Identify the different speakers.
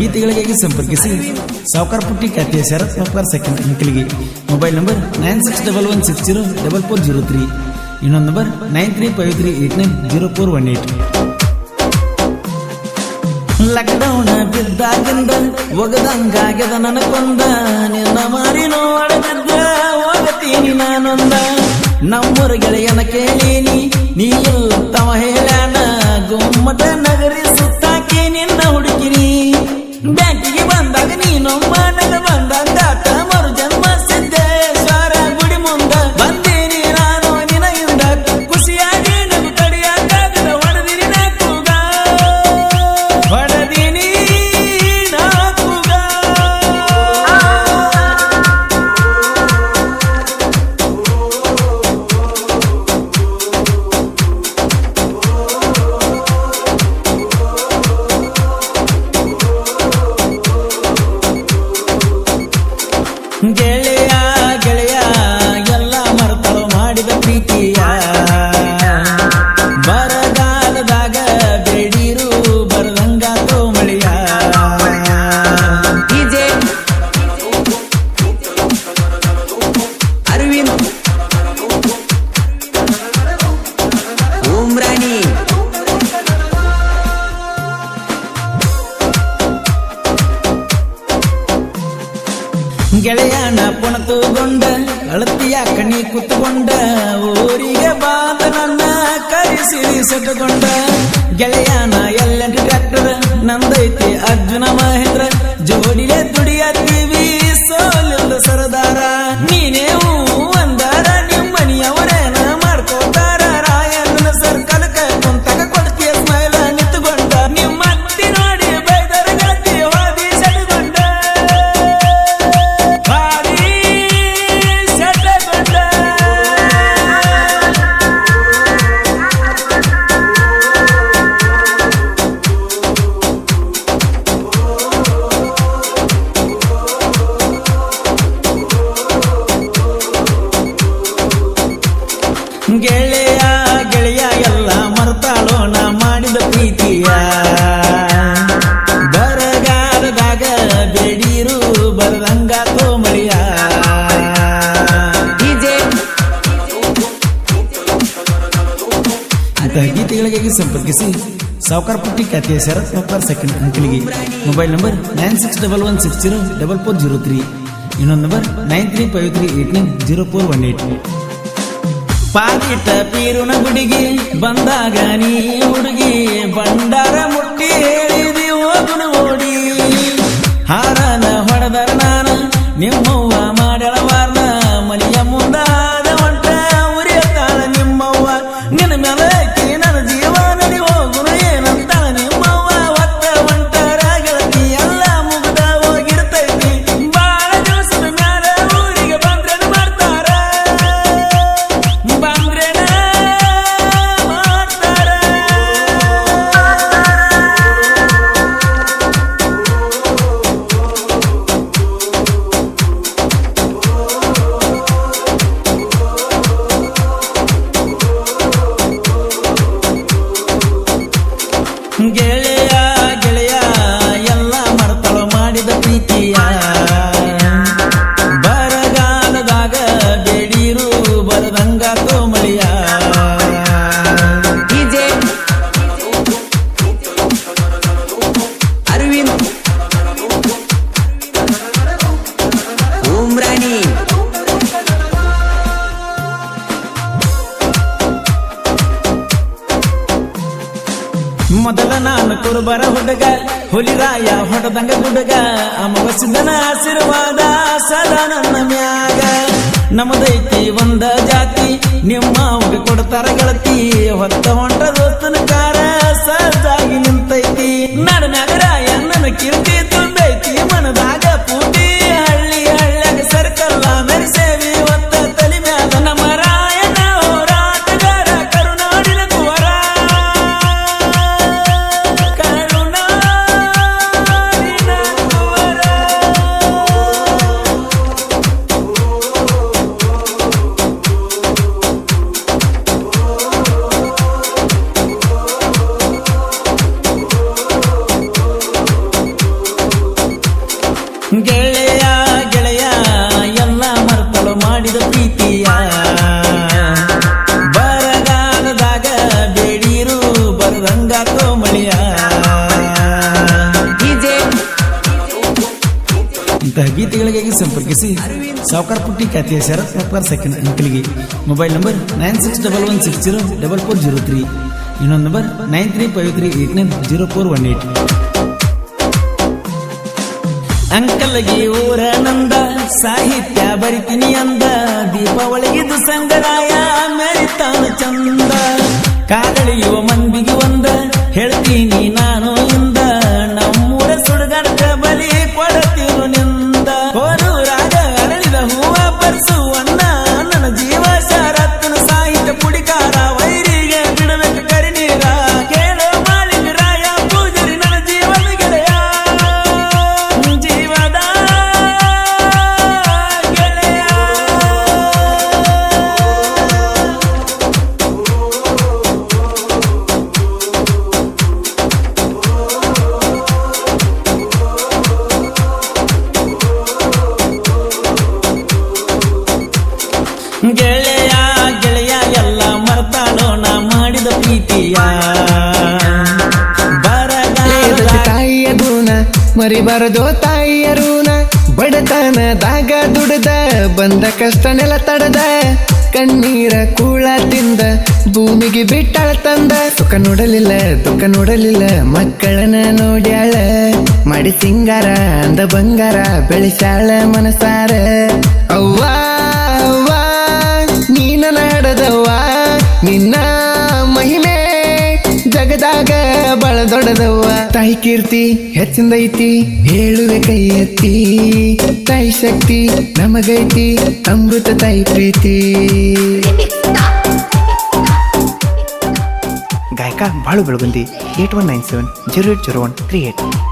Speaker 1: ಗೀತೆಗಳಿಗಾಗಿ ಸಂಪರ್ಕಿಸಿ. ಸಾವುಕಾರ ಪುಟ್ಟಿ ಖಾತೆಯ ಶರತ್ ಸಾವುಕಾರ ಸೆಕೆಂಡ್ ಮಕ್ಕಳಿಗೆ. Mobile number nine six double one six zero double four zero three. ಇನ್ನೊಂದು number nine three five three eight nine zero four one eight. Lockdown ಬಿದ್ದಾಗಿಂದ ಒಗದಂಗಾಗ್ಯದ ನನಗೊಂದ. ನಿನ್ನ ಮಾರಿ ನೋಡದಿದ್ದ ಹೋಗತೀನಿ ನಾನೊಂದ. ನಮ್ಮೂರ ಗೆಳೆಯನ ಕೇಳೀನಿ ನೀ ತವ ಪುಣತುಗೊಂಡ ಅಳತಿಯ ಕಣಿ ಕುತ್ತುಕೊಂಡ ಊರಿಗೆ ಬಾದ ನನ್ನ ಕರೆಸಿರಿ ಸೆಟುಕೊಂಡ ಗೆಳೆಯನ ಎಲ್ಲೆಂಟು ಟ್ರ್ಯಾಕ್ಟರ್ ನಂದೈತಿ ಅರ್ಜುನ ಮಹೇಂದ್ರ. ಜೋಡಿಲೆ ದುಡಿಯತ್ತೀವಿ ಸೋಲಿಲ್ಲ ಸರದಾರ. ನೀನೇ ಗೆಳೆಯ ಗೆಳೆಯ ಎಲ್ಲ ಮರ್ತಾಳೋಣ ಮಾಡಿದ ಪ್ರೀತಿಯ. ಬರಗಾಲದಾಗ ಬೇಡಿರು, ಬರದಂಗ ತೋಮರಿಯ.
Speaker 2: ಡಿಜೆ.
Speaker 1: ಇಂತಹ ಗೀತೆಗಳಿಗೆ ಸಂಪರ್ಕಿಸಿ ಸಾವುಕಾರ ಪುಟ್ಟಿ ಖ್ಯಾತಿಯ ಶರತ್ ಪಪ್ಪರ್ second ಅಂಕಲಿಗೆ. Mobile number nine six double one six zero double four zero three. ಇನ್ನೊಂದು number nine three five three eight nine zero four one eight. Packet ಪೀರುನ ಗುಡಿಗೆ ಬಂದಾಗ ನೀ ಹುಡುಗಿ ಬಂಡಾರ ಮುಟ್ಟಿ ಹೇಳಿದಿ ಹೋಗುಣ ಓಡಿ. ಹಾರನ ಹೊಡೆದರ ನಾನು ನಿಮ್ಮವ್ವ ಗೆಳೆಯ ಮೊದಲ ನಾನು ಕುರುಬರ ಹುಡುಗ ಹುಲಿರಾಯ ಹೊಡೆದಂಗ ಹುಡುಗ ಅಮವಸಿದನ ಆಶೀರ್ವಾದ ಸದಾ ನನ್ನ ಮ್ಯಾಗ. ನಮ್ಮದೈತಿ ಒಂದ ಜಾತಿ, ನಿಮ್ಮ ಕೊಡ್ತಾರ ಗೆಳತಿ. ಹೊತ್ತ ಹೊಂಟ ದೋಸ್ತನ ಗೆಳೆಯ ಗೆಳೆಯ, ಎಲ್ಲ ಮರ್ತಳು ಮಾಡಿದ ಪ್ರೀತಿಯ. ಬರಗಾಲದಾಗ ಬೇಡೀರು ಬರದಂಗ ಕೋಮಳಿಯ. ಇಂತಹ ಗೀತೆಗಳಿಗಾಗಿ ಸಂಪರ್ಕಿಸಿ ಸಾವುಕಾರ ಪುಟ್ಟಿ ಖ್ಯಾತಿಯ ಶರತ್ ಪ್ರಕಾರ second ಅಂಕಲ್ಗೆ mobile number nine six double one six zero double four zero three ಇನ್ನೊಂದು number nine three five three eight nine zero four one eight ಅಂಕಲ್ಗೆ ಊರ ನಂದ, ಸಾಹಿತ್ಯ ಬರಿತೀನಿ ಅಂದ ದೀಪಾವಳಿಗಿದು ಸಂಗರಾಯ ಮೆರಿತಾನ ಚಂದ. ಕಾದಳಿಯುವ ಮಂದಿಗೆ ಒಂದ, ಹೇಳ್ತೀನಿ ನಾನು
Speaker 2: ಮರಿಬಾರದು ತಾಯಿಯ ಬಡತನ ಬಡತನದಾಗ ದುಡ್ದ, ಬಂದ ಕಷ್ಟ ನೆಲ ತಡದ, ಕಣ್ಣೀರ ಕೂಳ ತಿಂದ, ಭೂಮಿಗೆ ಬಿಟ್ಟಳ ತಂದ. ಸುಖ ನೋಡಲಿಲ್ಲ, ದುಃಖ ನೋಡಲಿಲ್ಲ, ಮಕ್ಕಳನ್ನ ನೋಡ್ಯಾಳ. ಮಾಡಿ ಸಿಂಗಾರ ಅಂದ ಬಂಗಾರ ಬೆಳೆಸಾಳ ಮನಸಾರ. ಅವ್ವ ದೊಡ್ಡದವ್ವ. ತಾಯಿ ಕೀರ್ತಿ ಹೆಚ್ಚಿಂದೈತಿ ಹೇಳುವೆ ಕೈ ಎತ್ತಿ. ತಾಯಿ ಶಕ್ತಿ ನಮಗೈತಿ, ಅಮೃತ ತಾಯಿ ಪ್ರೀತಿ. ಗಾಯಕ Balu Belagundi eight one nine seven zero eight zero one three eight